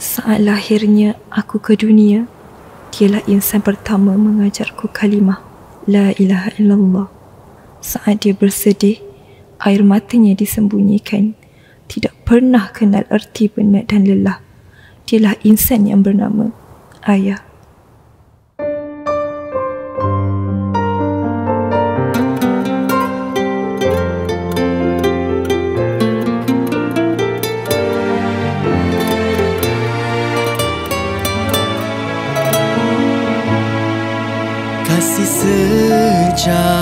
Saat lahirnya aku ke dunia, dialah insan pertama mengajarku kalimah La ilaha illallah. Saat dia bersedih, air matanya disembunyikan. Tidak pernah kenal erti penat dan lelah. Dialah insan yang bernama Ayah. Kasih sejati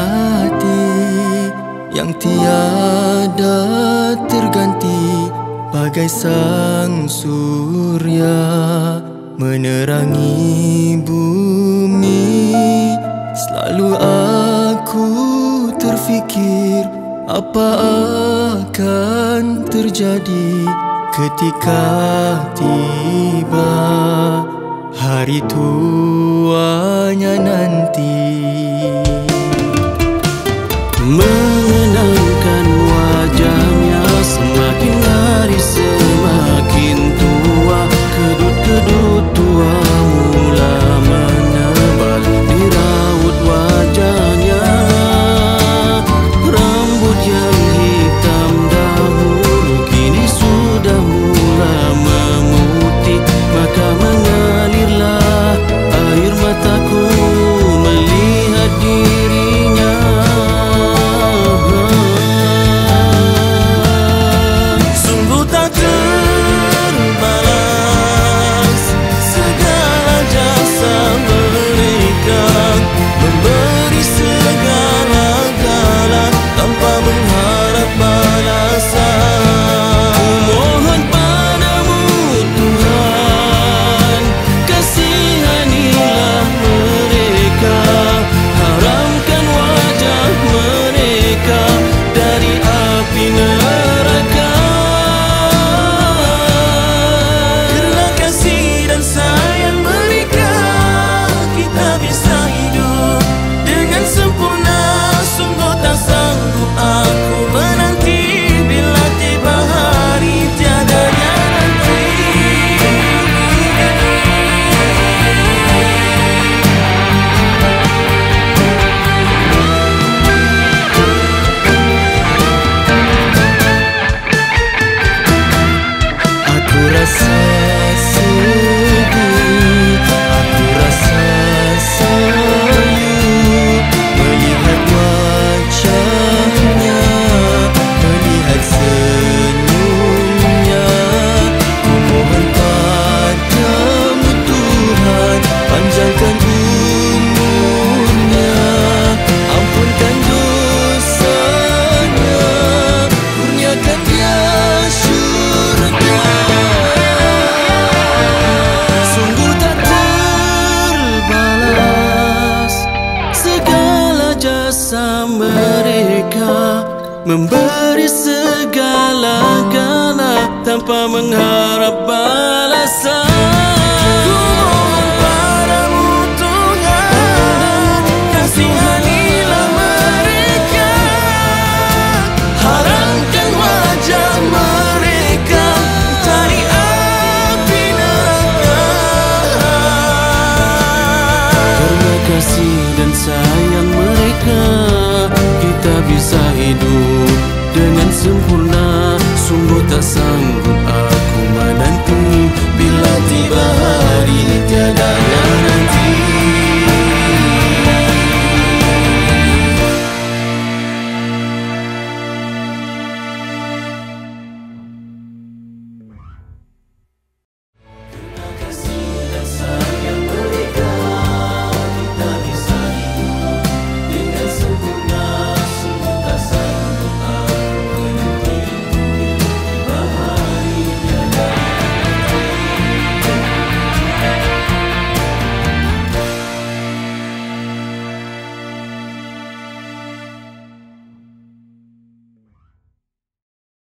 yang tiada terganti bagai sang surya menerangi bumi. Selalu aku terfikir apa akan terjadi ketika tiba hari tuanya Memberi segala-gala Tanpa mengharap balasan. Kasih dan sayang mereka Kita bisa hidup Puta sangue